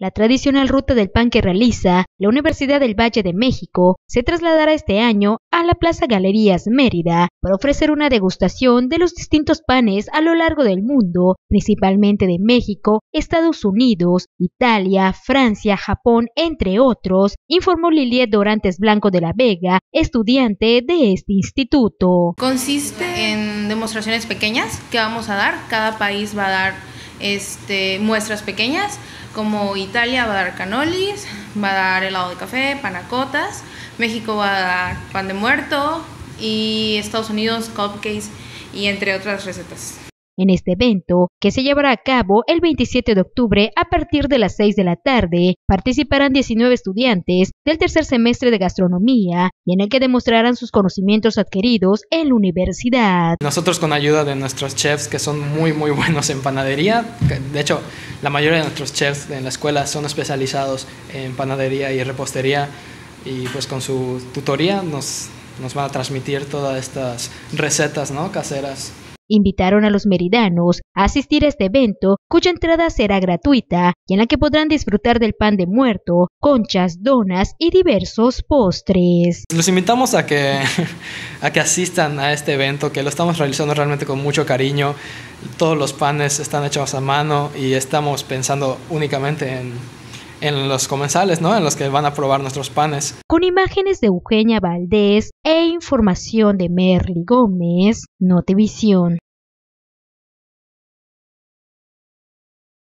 La tradicional ruta del pan que realiza la Universidad del Valle de México se trasladará este año a la Plaza Galerías Mérida para ofrecer una degustación de los distintos panes a lo largo del mundo, principalmente de México, Estados Unidos, Italia, Francia, Japón, entre otros, informó Liliet Dorantes Blanco de la Vega, estudiante de este instituto. Consiste en demostraciones pequeñas que vamos a dar, cada país va a dar este, muestras pequeñas como Italia va a dar canolis, va a dar helado de café, panacotas, México va a dar pan de muerto y Estados Unidos cupcakes y entre otras recetas en este evento, que se llevará a cabo el 27 de octubre a partir de las 6 de la tarde. Participarán 19 estudiantes del tercer semestre de gastronomía y en el que demostrarán sus conocimientos adquiridos en la universidad. Nosotros con ayuda de nuestros chefs que son muy muy buenos en panadería, de hecho la mayoría de nuestros chefs en la escuela son especializados en panadería y repostería y pues con su tutoría nos, nos van a transmitir todas estas recetas ¿no? caseras invitaron a los meridanos a asistir a este evento cuya entrada será gratuita y en la que podrán disfrutar del pan de muerto, conchas, donas y diversos postres. Los invitamos a que, a que asistan a este evento que lo estamos realizando realmente con mucho cariño. Todos los panes están hechos a mano y estamos pensando únicamente en en los comensales, ¿no? En los que van a probar nuestros panes. Con imágenes de Eugenia Valdés e información de Merly Gómez, Notivisión.